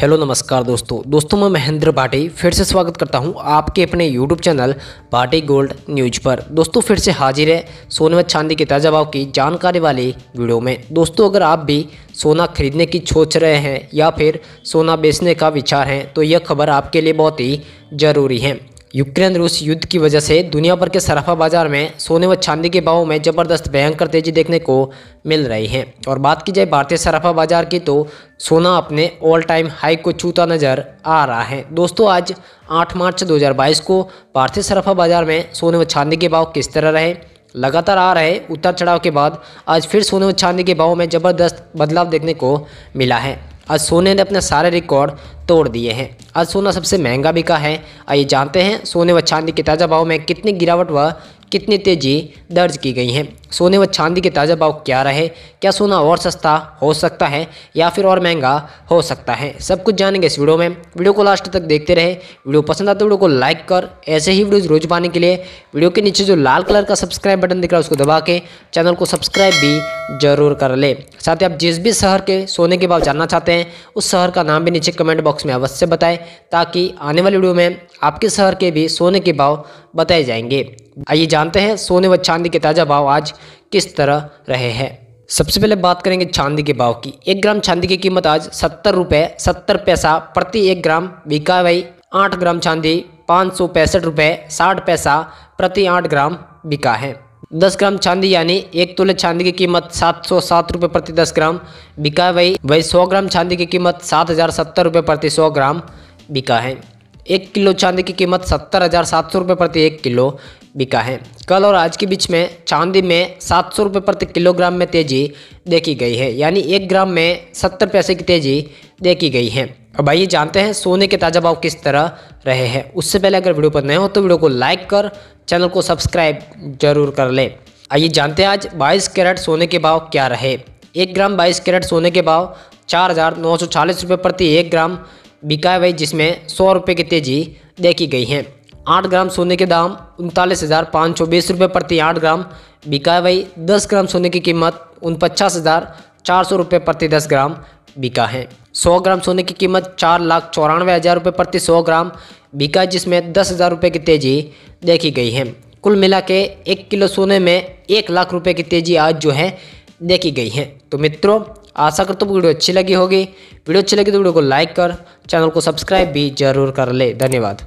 Hello, नमस्कार दोस्तों। दोस्तों, मैं महेंद्र भाटी फिर से स्वागत करता हूँ आपके अपने YouTube channel Bhati gold news पर। दोस्तों, फिर से हाजिर है सोने व चांदी के ताज़ा भाव की जानकारी वाली वीडियो में। दोस्तों, अगर आप भी सोना खरीदने की सोच रहे हैं या फिर सोना बेचने का विचार है तो यह खबर आपके लिए बहुत ही ज़रूरी है। यूक्रेन रूस युद्ध की वजह से दुनिया भर के सराफा बाज़ार में सोने व चांदी के भावों में ज़बरदस्त भयंकर तेज़ी देखने को मिल रही है। और बात की जाए भारतीय सराफा बाज़ार की तो सोना अपने ऑल टाइम हाई को छूता नज़र आ रहा है। दोस्तों, आज 8 मार्च 2022 को भारतीय सराफा बाज़ार में सोने व चांदी के भाव किस तरह रहे, लगातार आ रहे उतार चढ़ाव के बाद आज फिर सोने व चांदी के भावों में ज़बरदस्त बदलाव देखने को मिला है। आज सोने ने अपने सारे रिकॉर्ड तोड़ दिए हैं। आज सोना सबसे महँगा बिका है। आइए जानते हैं, सोने व चांदी के ताज़ा भाव में कितनी गिरावट व कितनी तेज़ी दर्ज की गई है। सोने व चांदी के ताज़ा भाव क्या रहे? क्या सोना और सस्ता हो सकता है या फिर और महँगा हो सकता है? सब कुछ जानेंगे इस वीडियो में। वीडियो को लास्ट तक देखते रहे। वीडियो पसंद आता तो वीडियो को लाइक कर। ऐसे ही वीडियोज़ रोज पाने के लिए वीडियो के नीचे जो लाल कलर का सब्सक्राइब बटन दिख रहा है, उसको दबा के चैनल को सब्सक्राइब भी ज़रूर कर ले। साथ ही आप जिस भी शहर के सोने के भाव जानना चाहते हैं, उस शहर का नाम भी नीचे कमेंट बॉक्स में अवश्य बताएँ, ताकि आने वाली वीडियो में आपके शहर के भी सोने के भाव बताए जाएँगे। आइए जानते हैं सोने व चांदी के ताज़ा भाव आज किस तरह रहे हैं? सबसे पहले बात करेंगे चांदी के भाव की। एक ग्राम चांदी की कीमत आज सत्तर रुपये सत्तर पैसा प्रति एक ग्राम बिका वही आठ ग्राम चांदी, पाँच सौ पैंसठ रुपये साठ पैसा प्रति आठ ग्राम बिका है। दस ग्राम चांदी यानी एक तोले चांदी की कीमत सात सौ सात रुपये प्रति दस ग्राम बिका वही वही सौ ग्राम चांदी की कीमत सात हज़ार सत्तर रुपये प्रति सौ ग्राम बिका है। एक किलो चांदी की कीमत सत्तर हज़ार सात सौ रुपये प्रति एक किलो बिका है। कल और आज के बीच में चांदी में सात सौ रुपये प्रति किलोग्राम में तेज़ी देखी गई है, यानी एक ग्राम में सत्तर पैसे की तेज़ी देखी गई है। अब आइए जानते हैं सोने के ताज़ा भाव किस तरह रहे हैं। उससे पहले अगर वीडियो पर नए हो तो वीडियो को लाइक कर, चैनल को सब्सक्राइब ज़रूर कर ले। आइए जानते हैं आज बाईस कैरेट सोने के भाव क्या रहे। एक ग्राम बाईस कैरेट सोने के भाव चार हज़ार नौ सौ चालीस रुपये प्रति एक ग्राम बिका है भाई जिसमें सौ रुपये की तेज़ी देखी गई है। आठ ग्राम सोने के दाम उनतालीस हज़ार पाँच सौ बीस रुपये प्रति आठ ग्राम। बिका है भाई दस ग्राम सोने की कीमत उनपचास हज़ार चार सौ रुपये प्रति दस ग्राम बिका है। सौ ग्राम सोने की कीमत चार लाख चौरानवे हज़ार रुपये प्रति सौ ग्राम बिका, जिसमें दस हज़ार रुपये की तेज़ी देखी गई है। कुल मिला के एक किलो सोने में एक लाख रुपये की तेज़ी आज जो है देखी गई हैं। तो मित्रों, आशा करता हूँ वीडियो अच्छी लगी होगी। वीडियो अच्छी लगी तो वीडियो को लाइक कर, चैनल को सब्सक्राइब भी ज़रूर कर ले। धन्यवाद।